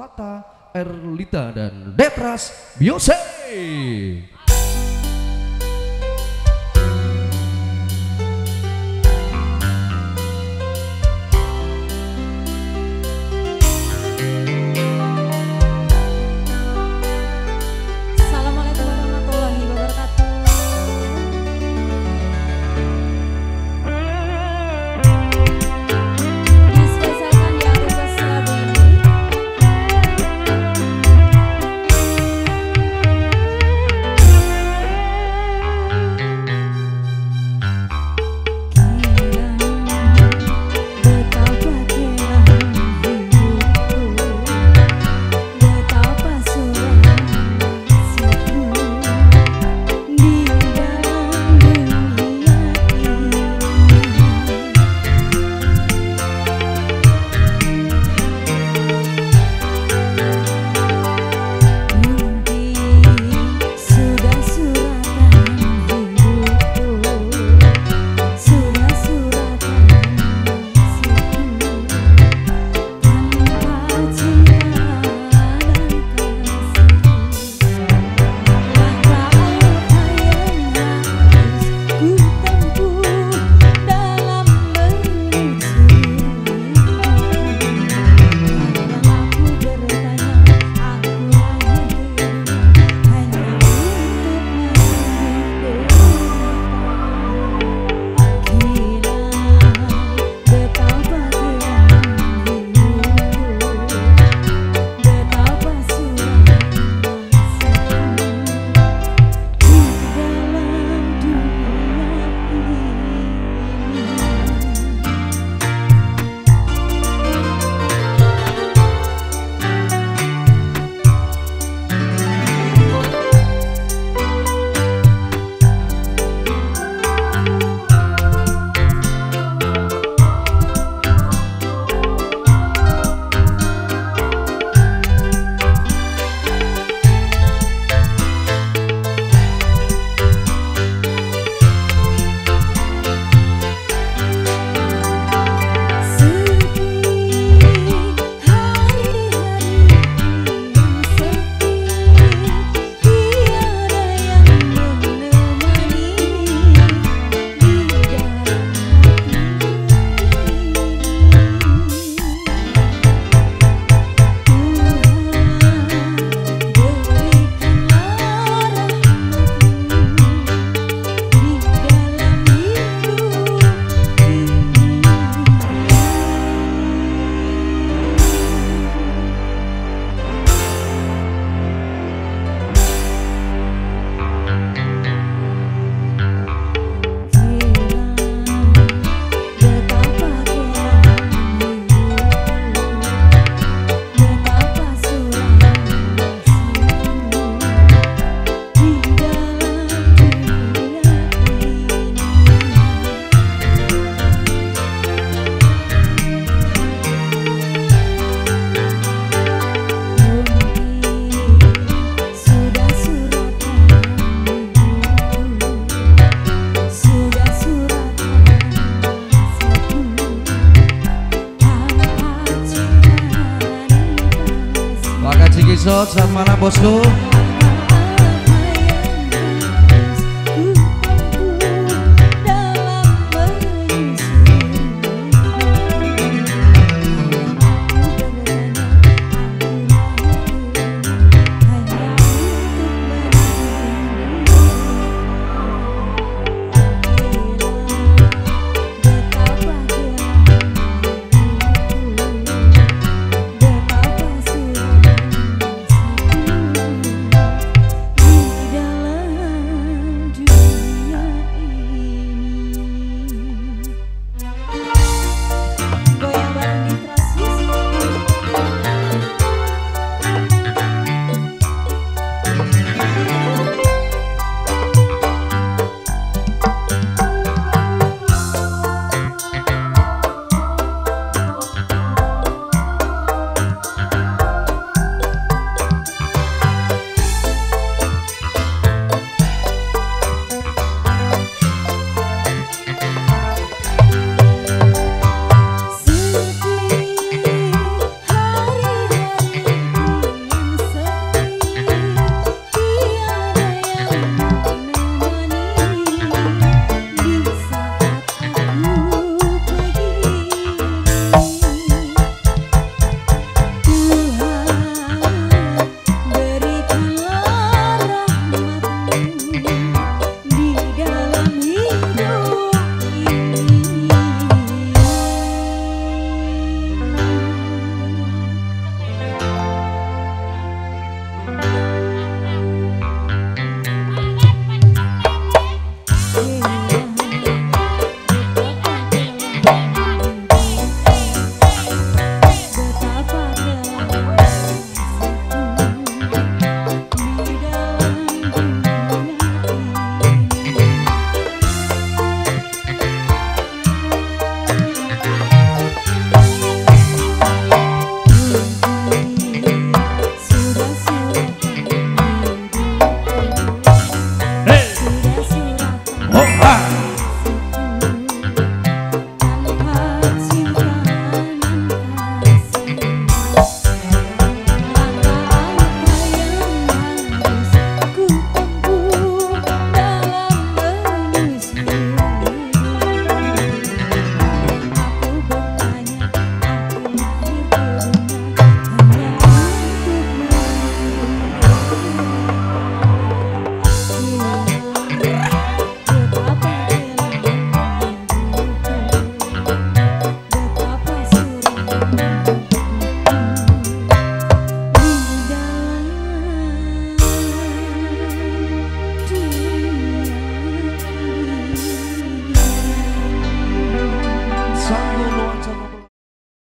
Tata Erlita dan Detras Biose. Resort sa Mana Bosco.